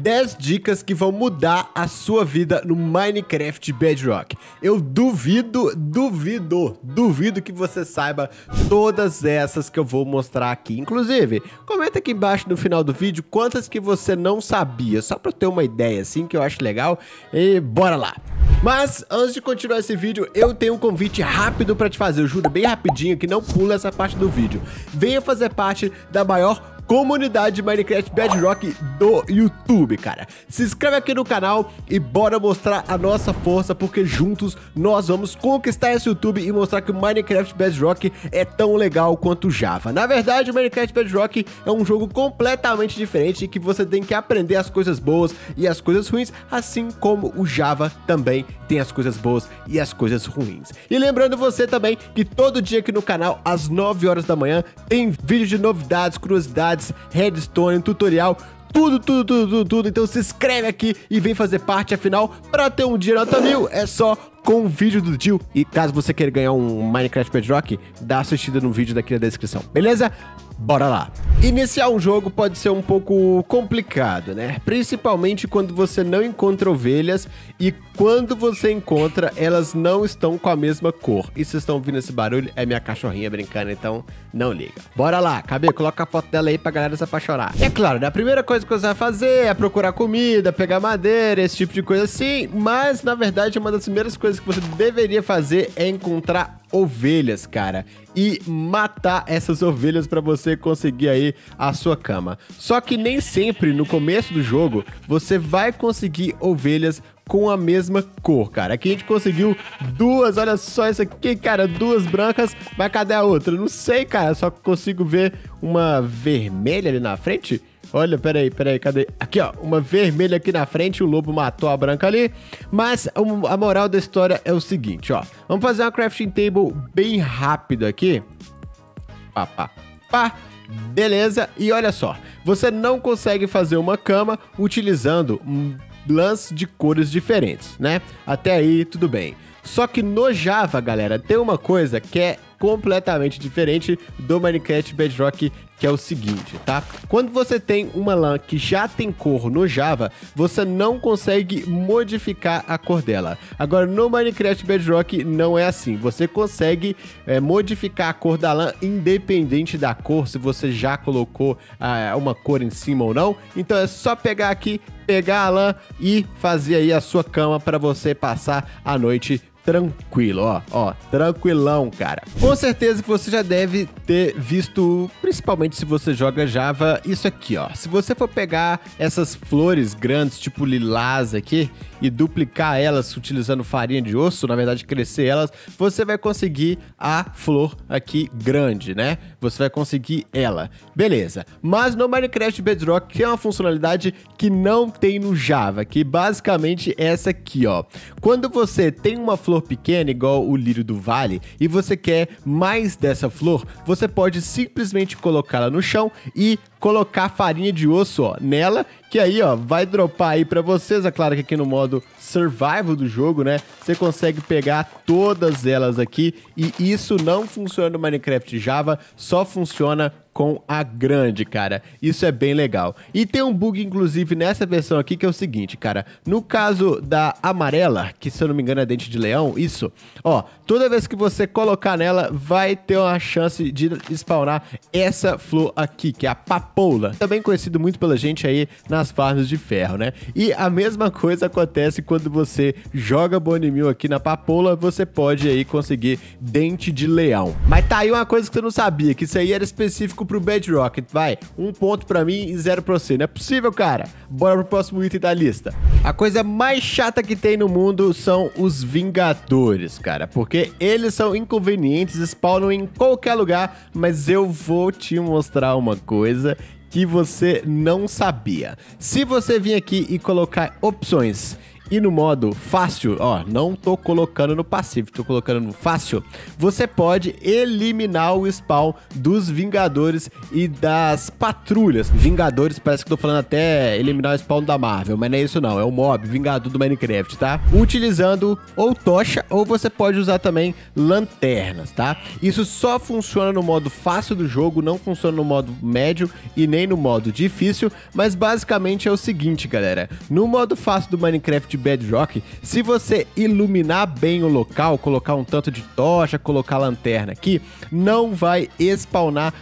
10 dicas que vão mudar a sua vida no Minecraft Bedrock. Eu duvido, duvido, duvido que você saiba todas essas que eu vou mostrar aqui. Inclusive, comenta aqui embaixo no final do vídeo quantas que você não sabia, só para ter uma ideia assim que eu acho legal. E bora lá. Mas antes de continuar esse vídeo, eu tenho um convite rápido para te fazer, eu juro bem rapidinho que não pula essa parte do vídeo. Venha fazer parte da maior comunidade Minecraft Bedrock do YouTube, cara. Se inscreve aqui no canal e bora mostrar a nossa força, porque juntos nós vamos conquistar esse YouTube e mostrar que o Minecraft Bedrock é tão legal quanto Java. Na verdade, o Minecraft Bedrock é um jogo completamente diferente e que você tem que aprender as coisas boas e as coisas ruins, assim como o Java também tem as coisas boas e as coisas ruins. E lembrando você também que todo dia aqui no canal, às 9 horas da manhã, tem vídeo de novidades, curiosidades, redstone, tutorial, tudo, tudo, tudo, tudo, tudo. Então se inscreve aqui e vem fazer parte, afinal, para ter um dia nota mil, é só com o vídeo do tio. E caso você queira ganhar um Minecraft Bedrock, dá assistida no vídeo daqui na descrição, beleza? Bora lá! Iniciar um jogo pode ser um pouco complicado, né? Principalmente quando você não encontra ovelhas e quando você encontra, elas não estão com a mesma cor. E vocês estão ouvindo esse barulho? É minha cachorrinha brincando, então não liga. Bora lá, Cabê, coloca a foto dela aí pra galera se apaixonar. É claro, né? A primeira coisa que você vai fazer é procurar comida, pegar madeira, esse tipo de coisa assim, mas na verdade uma das primeiras coisas que você deveria fazer é encontrar ovelhas, cara, e matar essas ovelhas para você conseguir aí a sua cama. Só que nem sempre no começo do jogo você vai conseguir ovelhas com a mesma cor, cara. Aqui a gente conseguiu duas, olha só isso aqui, cara, duas brancas, mas cadê a outra? Não sei, cara, só consigo ver uma vermelha ali na frente. Olha, peraí, peraí, cadê? Aqui, ó, uma vermelha aqui na frente, o lobo matou a branca ali. Mas a moral da história é o seguinte, ó. Vamos fazer uma crafting table bem rápido aqui. Pá, pá, pá. Beleza, e olha só. Você não consegue fazer uma cama utilizando lãs de cores diferentes, né? Até aí, tudo bem. Só que no Java, galera, tem uma coisa que é completamente diferente do Minecraft Bedrock, que é o seguinte, tá? Quando você tem uma LAN que já tem cor no Java, você não consegue modificar a cor dela. Agora, no Minecraft Bedrock não é assim. Você consegue é, modificar a cor da LAN independente da cor, se você já colocou ah, uma cor em cima ou não. Então é só pegar aqui, pegar a LAN e fazer aí a sua cama para você passar a noite tranquilo, ó, ó, tranquilão, cara. Com certeza que você já deve ter visto, principalmente se você joga Java, isso aqui, ó. Se você for pegar essas flores grandes, tipo lilás aqui, e duplicar elas utilizando farinha de osso, na verdade crescer elas, você vai conseguir a flor aqui grande, né? Você vai conseguir ela. Beleza. Mas no Minecraft Bedrock tem uma funcionalidade que não tem no Java, que basicamente é essa aqui, ó. Quando você tem uma flor flor pequena, igual o lírio do vale, e você quer mais dessa flor, você pode simplesmente colocá-la no chão e colocar farinha de osso ó, nela, que aí ó, vai dropar aí para vocês. É claro que aqui no modo survival do jogo, né, você consegue pegar todas elas aqui e isso não funciona no Minecraft Java, só funciona com a grande, cara. Isso é bem legal. E tem um bug, inclusive, nessa versão aqui, que é o seguinte, cara. No caso da amarela, que se eu não me engano é dente de leão, isso, ó, toda vez que você colocar nela, vai ter uma chance de spawnar essa flor aqui, que é a papoula. Também conhecido muito pela gente aí nas farms de ferro, né? E a mesma coisa acontece quando você joga Bone Mil aqui na papoula, você pode aí conseguir dente de leão. Mas tá aí uma coisa que você não sabia, que isso aí era específico pro Bedrock. Vai, um ponto para mim e zero pra você. Não é possível, cara. Bora pro próximo item da lista. A coisa mais chata que tem no mundo são os Vingadores, cara. Porque eles são inconvenientes, spawnam em qualquer lugar, mas eu vou te mostrar uma coisa que você não sabia. Se você vir aqui e colocar opções ir no modo fácil, ó, não tô colocando no passivo, tô colocando no fácil, você pode eliminar o spawn dos Vingadores e das patrulhas. Vingadores, parece que tô falando até eliminar o spawn da Marvel, mas não é isso não, é o mob, Vingador do Minecraft, tá? Utilizando ou tocha, ou você pode usar também lanternas, tá? Isso só funciona no modo fácil do jogo, não funciona no modo médio e nem no modo difícil, mas basicamente é o seguinte, galera. No modo fácil do Minecraft Bedrock, se você iluminar bem o local, colocar um tanto de tocha, colocar lanterna aqui, não vai spawnar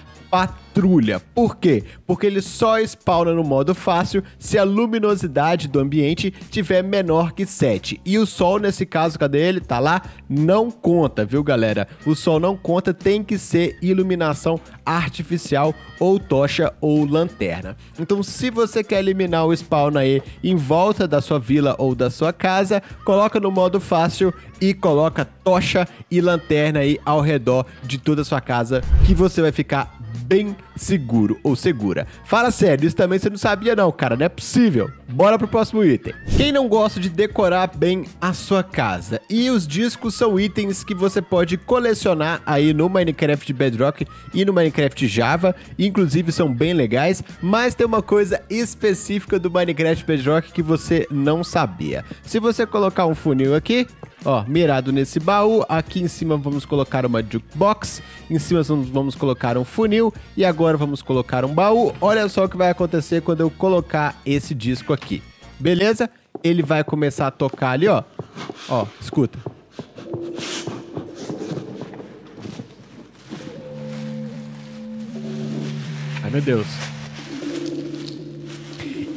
patrulha. Por quê? Porque ele só spawna no modo fácil se a luminosidade do ambiente tiver menor que 7. E o sol, nesse caso, cadê ele? Tá lá? Não conta, viu, galera? O sol não conta, tem que ser iluminação artificial ou tocha ou lanterna. Então, se você quer eliminar o spawn aí em volta da sua vila ou da sua casa, coloca no modo fácil e coloca tocha e lanterna aí ao redor de toda a sua casa que você vai ficar bem seguro ou segura. Fala sério, isso também você não sabia não, cara, não é possível. Bora pro próximo item. Quem não gosta de decorar bem a sua casa? E os discos são itens que você pode colecionar aí no Minecraft Bedrock e no Minecraft Java, inclusive são bem legais, mas tem uma coisa específica do Minecraft Bedrock que você não sabia. Se você colocar um funil aqui, Ó, mirado nesse baú, aqui em cima vamos colocar uma jukebox, em cima vamos colocar um funil e agora vamos colocar um baú. Olha só o que vai acontecer quando eu colocar esse disco aqui. Beleza? Ele vai começar a tocar ali, ó. Ó, escuta. Ai, meu Deus.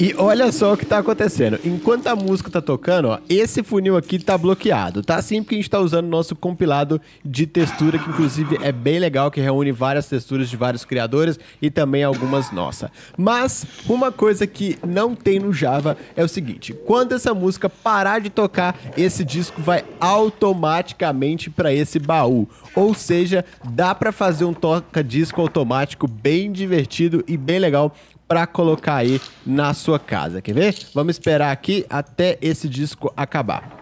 E olha só o que tá acontecendo. Enquanto a música tá tocando, ó, esse funil aqui tá bloqueado, tá? Sim, porque a gente tá usando o nosso compilado de textura, que inclusive é bem legal, que reúne várias texturas de vários criadores e também algumas nossas. Mas uma coisa que não tem no Java é o seguinte, quando essa música parar de tocar, esse disco vai automaticamente para esse baú. Ou seja, dá para fazer um toca-disco automático bem divertido e bem legal para colocar aí na sua casa. Quer ver? Vamos esperar aqui até esse disco acabar.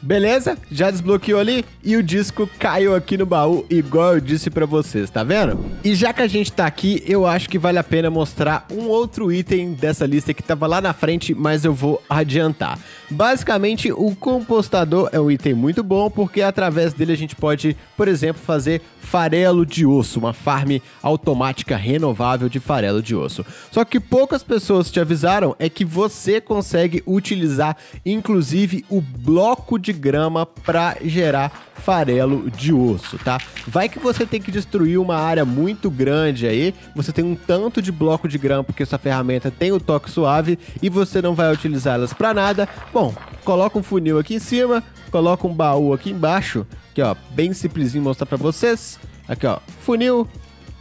Beleza? Já desbloqueou ali e o disco caiu aqui no baú, igual eu disse pra vocês, tá vendo? E já que a gente tá aqui, eu acho que vale a pena mostrar um outro item dessa lista que tava lá na frente, mas eu vou adiantar. Basicamente, o compostador é um item muito bom, porque através dele a gente pode, por exemplo, fazer farelo de osso, uma farm automática renovável de farelo de osso. Só que poucas pessoas te avisaram é que você consegue utilizar, inclusive, o bloco de grama para gerar farelo de osso, tá? Vai que você tem que destruir uma área muito grande aí, você tem um tanto de bloco de grama porque sua ferramenta tem o toque suave e você não vai utilizá-las para nada. Bom, coloca um funil aqui em cima, coloca um baú aqui embaixo, aqui ó, bem simplesinho mostrar para vocês. Aqui ó, funil,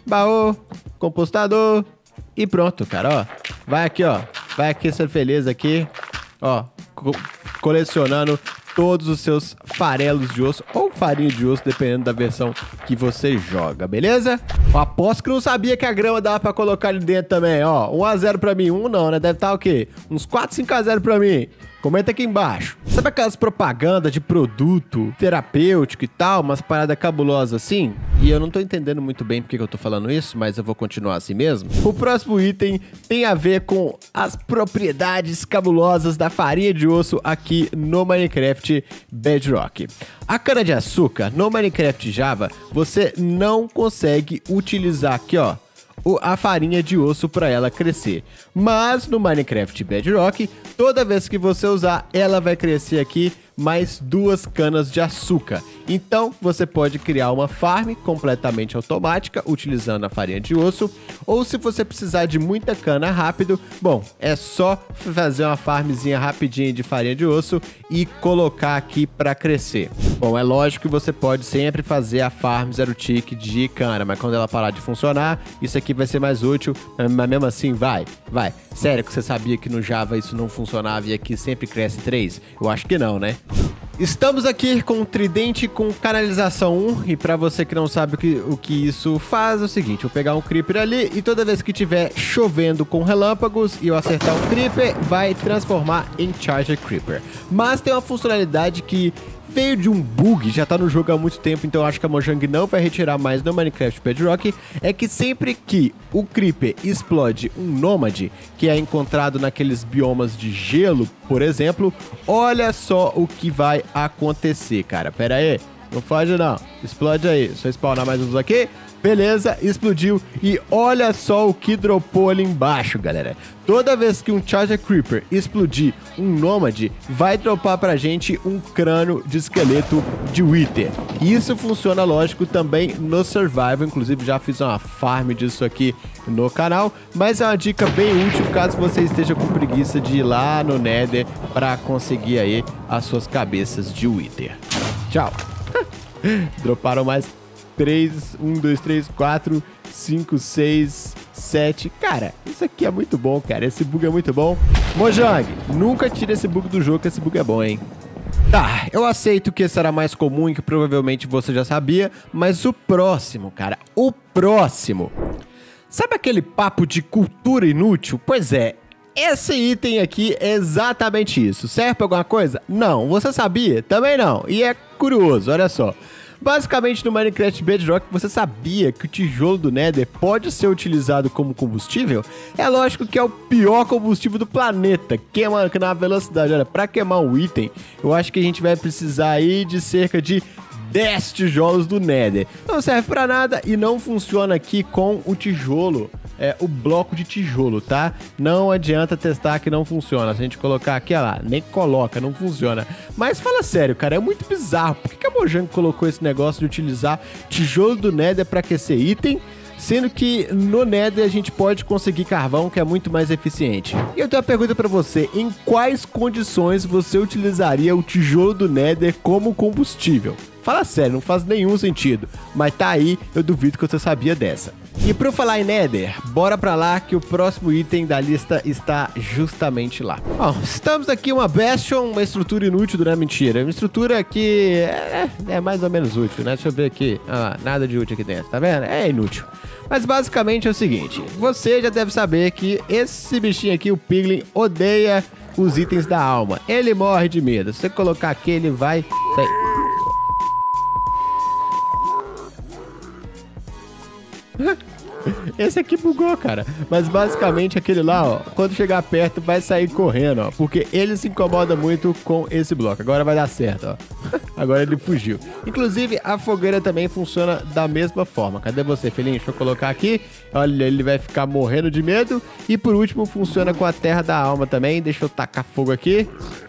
baú, compostador e pronto, cara, ó. Vai aqui, ó. Vai aqui ser feliz aqui, ó, co colecionando todos os seus farelos de osso ou farinha de osso, dependendo da versão que você joga, beleza? Eu aposto que não sabia que a grama dava pra colocar ali dentro também, ó. 1x0 pra mim, 1 não, né? Deve estar tá, o quê? Uns 4, 5x0 pra mim. Comenta aqui embaixo. Sabe aquelas propagandas de produto terapêutico e tal, umas paradas cabulosas assim? E eu não tô entendendo muito bem porque que eu tô falando isso, mas eu vou continuar assim mesmo. O próximo item tem a ver com as propriedades cabulosas da farinha de osso aqui no Minecraft Bedrock. A cana de açúcar no Minecraft Java, você não consegue utilizar aqui, ó, a farinha de osso para ela crescer. Mas no Minecraft Bedrock, toda vez que você usar, ela vai crescer aqui mais duas canas de açúcar. Então você pode criar uma farm completamente automática utilizando a farinha de osso, ou se você precisar de muita cana rápido, bom, é só fazer uma farmzinha rapidinha de farinha de osso e colocar aqui para crescer. Bom, é lógico que você pode sempre fazer a farm zero tick de cana, mas quando ela parar de funcionar, isso aqui vai ser mais útil, mas mesmo assim vai, vai. Sério que você sabia que no Java isso não funcionava e aqui sempre cresce 3? Eu acho que não, né? Estamos aqui com um tridente com canalização 1 e para você que não sabe o que, o que isso faz, é o seguinte, eu pegar um creeper ali e toda vez que tiver chovendo com relâmpagos e eu acertar um creeper, vai transformar em Charger Creeper. Mas tem uma funcionalidade que veio de um bug, já tá no jogo há muito tempo, então acho que a Mojang não vai retirar mais no Minecraft Bedrock, é que sempre que o Creeper explode um Nômade, que é encontrado naqueles biomas de gelo, por exemplo, olha só o que vai acontecer, cara. Pera aí, não foge não, explode aí, só spawnar mais uns aqui, Beleza, explodiu. E olha só o que dropou ali embaixo, galera. Toda vez que um Charger Creeper explodir um Nômade, vai dropar pra gente um crânio de esqueleto de Wither. Isso funciona, lógico, também no Survival. Inclusive, já fiz uma farm disso aqui no canal. Mas é uma dica bem útil caso você esteja com preguiça de ir lá no Nether para conseguir aí as suas cabeças de Wither. Tchau. Droparam mais 3, 1, 2, 3, 4, 5, 6, 7. Cara, isso aqui é muito bom, cara. Esse bug é muito bom. Mojang, nunca tire esse bug do jogo, que esse bug é bom, hein? Tá, eu aceito que esse era mais comum e que provavelmente você já sabia, mas o próximo, cara, o próximo. Sabe aquele papo de cultura inútil? Pois é, esse item aqui é exatamente isso. Serve pra alguma coisa? Não. Você sabia? Também não. E é curioso, olha só. Basicamente, no Minecraft Bedrock, você sabia que o tijolo do Nether pode ser utilizado como combustível? É lógico que é o pior combustível do planeta, queima na velocidade. Olha, para queimar um item, eu acho que a gente vai precisar aí de cerca de 10 tijolos do Nether. Não serve para nada e não funciona aqui com o tijolo é, o bloco de tijolo, tá? Não adianta testar que não funciona. Se a gente colocar aqui, olha lá, nem coloca, não funciona. Mas fala sério, cara, é muito bizarro. Por que, que a Mojang colocou esse negócio de utilizar tijolo do Nether para aquecer item? sendo que no Nether a gente pode conseguir carvão que é muito mais eficiente. E eu tenho uma pergunta para você, em quais condições você utilizaria o tijolo do Nether como combustível? Fala sério, não faz nenhum sentido, mas tá aí, eu duvido que você sabia dessa. E para falar em Nether, bora pra lá que o próximo item da lista está justamente lá. Bom, estamos aqui uma Bastion, uma estrutura inútil, não é mentira. Uma estrutura que é, é, mais ou menos útil, né? Deixa eu ver aqui. Ah, nada de útil aqui dentro, tá vendo? É inútil. Mas basicamente é o seguinte, você já deve saber que esse bichinho aqui, o Piglin, odeia os itens da alma. Ele morre de medo. Se você colocar aqui, ele vai sair. Esse aqui bugou, cara. Mas basicamente aquele lá, ó, quando chegar perto vai sair correndo, ó. Porque ele se incomoda muito com esse bloco. Agora vai dar certo, ó. Agora ele fugiu. Inclusive, a fogueira também funciona da mesma forma. Cadê você, filhinho? Deixa eu colocar aqui. Olha, ele vai ficar morrendo de medo. E por último, funciona com a terra da alma também. Deixa eu tacar fogo aqui.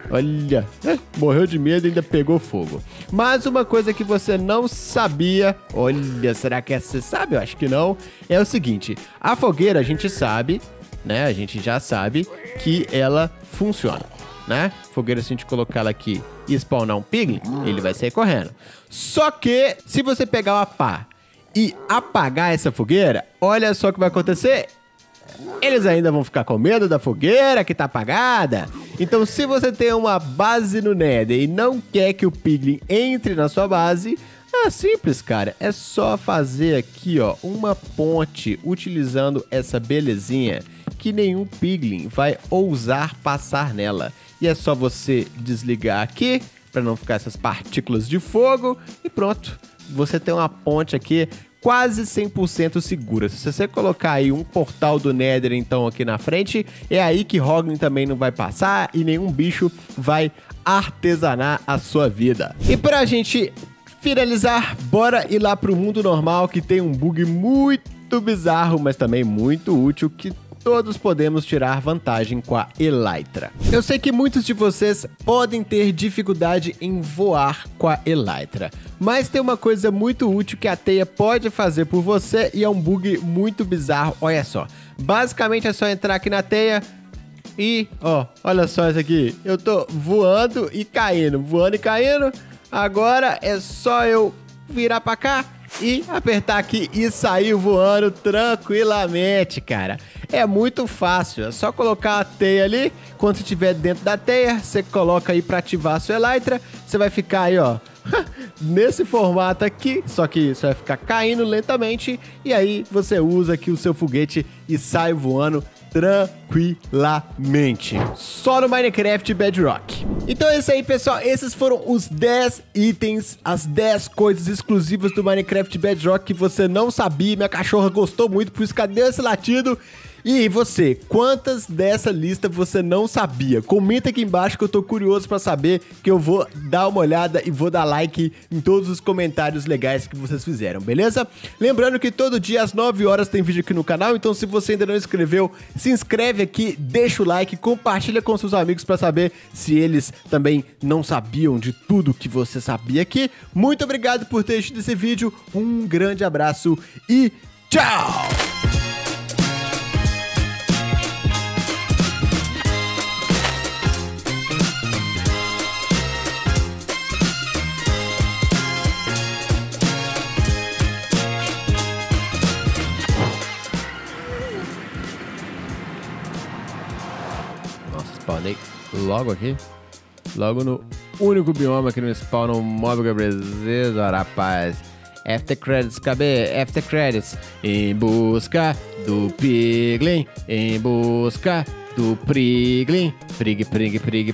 Olha, é, morreu de medo e ainda pegou fogo. Mas uma coisa que você não sabia, olha, será que você sabe? Eu acho que não. É o seguinte, a fogueira a gente sabe, né? A gente já sabe que ela funciona, né? Fogueira, se a gente colocar ela aqui e spawnar um piglin, ele vai sair correndo. Só que, se você pegar uma pá e apagar essa fogueira, olha só o que vai acontecer. Eles ainda vão ficar com medo da fogueira que tá apagada. Então, se você tem uma base no Nether e não quer que o Piglin entre na sua base, é simples, cara. É só fazer aqui, ó, uma ponte utilizando essa belezinha que nenhum Piglin vai ousar passar nela. E é só você desligar aqui para não ficar essas partículas de fogo e pronto. Você tem uma ponte aqui quase 100% segura. Se você colocar aí um portal do Nether então aqui na frente, é aí que Hoglin também não vai passar e nenhum bicho vai artesanar a sua vida. E pra gente finalizar, bora ir lá pro mundo normal que tem um bug muito bizarro, mas também muito útil que todos podemos tirar vantagem com a Elytra. Eu sei que muitos de vocês podem ter dificuldade em voar com a Elytra, mas tem uma coisa muito útil que a teia pode fazer por você e é um bug muito bizarro, olha só. Basicamente é só entrar aqui na teia, e, ó, olha só isso aqui. Eu tô voando e caindo, voando e caindo. Agora é só eu virar pra cá e apertar aqui e sair voando tranquilamente, cara. É muito fácil, é só colocar a teia ali. Quando você estiver dentro da teia, você coloca aí para ativar a sua elytra. Você vai ficar aí, ó, nesse formato aqui, só que você vai ficar caindo lentamente e aí você usa aqui o seu foguete e sai voando tranquilamente. Só no Minecraft Bedrock. Então é isso aí, pessoal. Esses foram os 10 itens, as 10 coisas exclusivas do Minecraft Bedrock que você não sabia. Minha cachorra gostou muito, por isso cadê esse latido? E você, quantas dessa lista você não sabia? Comenta aqui embaixo que eu tô curioso para saber, que eu vou dar uma olhada e vou dar like em todos os comentários legais que vocês fizeram, beleza? Lembrando que todo dia às 9 horas tem vídeo aqui no canal, então se você ainda não inscreveu, se inscreve aqui, deixa o like, compartilha com seus amigos para saber se eles também não sabiam de tudo que você sabia aqui. Muito obrigado por ter assistido esse vídeo, um grande abraço e tchau! Logo aqui. Logo no único bioma que não spawna um mob que rapaz. After Credits, KB, After Credits. Em busca do Piglin, em busca do Priglin. Prig, prig, prig, prig.